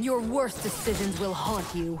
Your worst decisions will haunt you.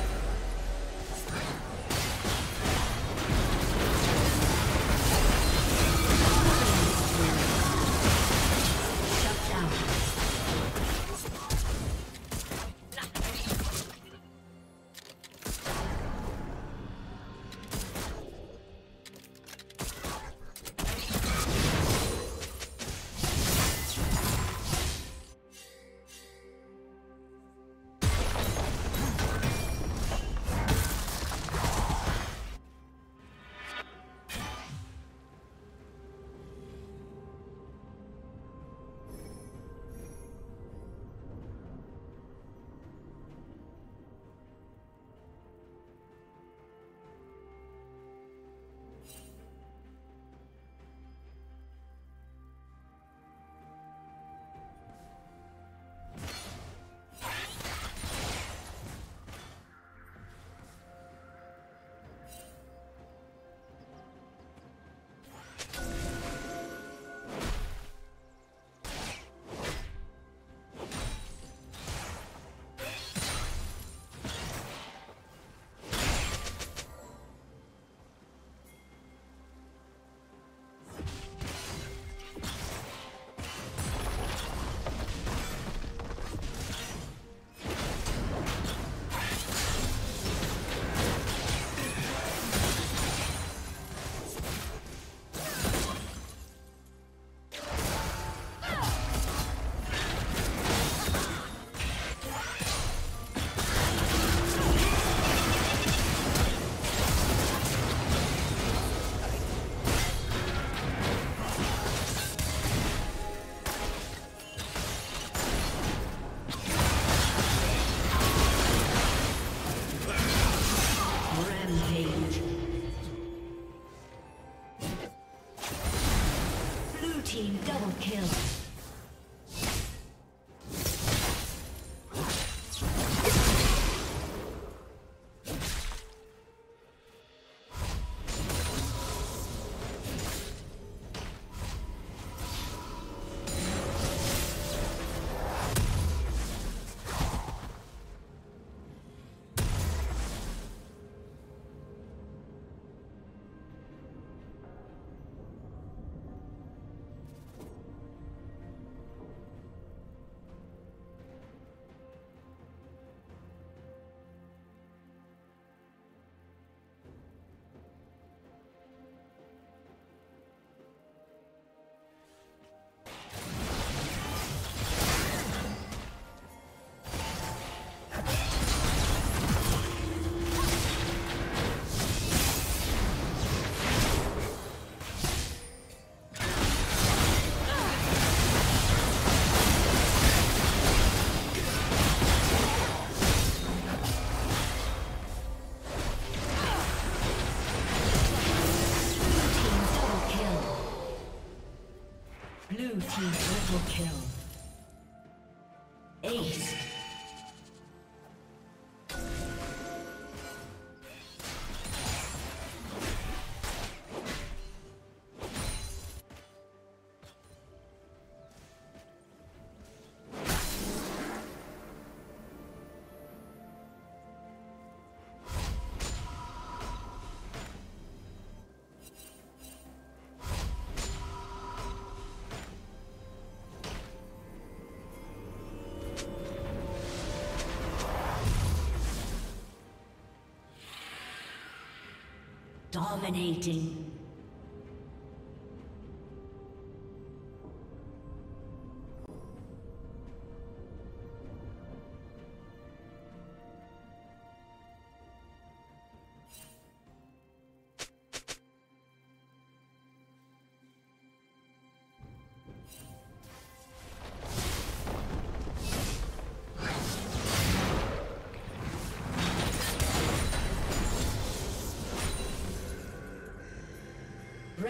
Kill. Team triple kill. Dominating.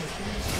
Thank you.